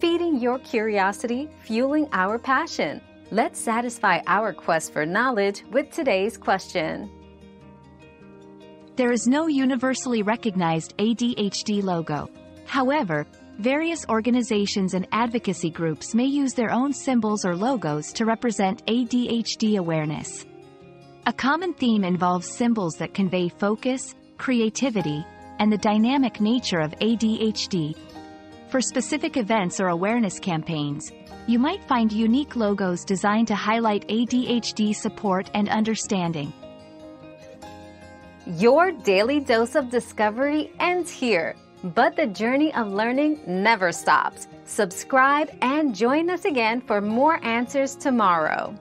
feeding your curiosity, fueling our passion. Let's satisfy our quest for knowledge with today's question. There is no universally recognized ADHD logo. However, various organizations and advocacy groups may use their own symbols or logos to represent ADHD awareness. A common theme involves symbols that convey focus, creativity, and the dynamic nature of ADHD. For specific events or awareness campaigns, you might find unique logos designed to highlight ADHD support and understanding. Your daily dose of discovery ends here, but the journey of learning never stops. Subscribe and join us again for more answers tomorrow.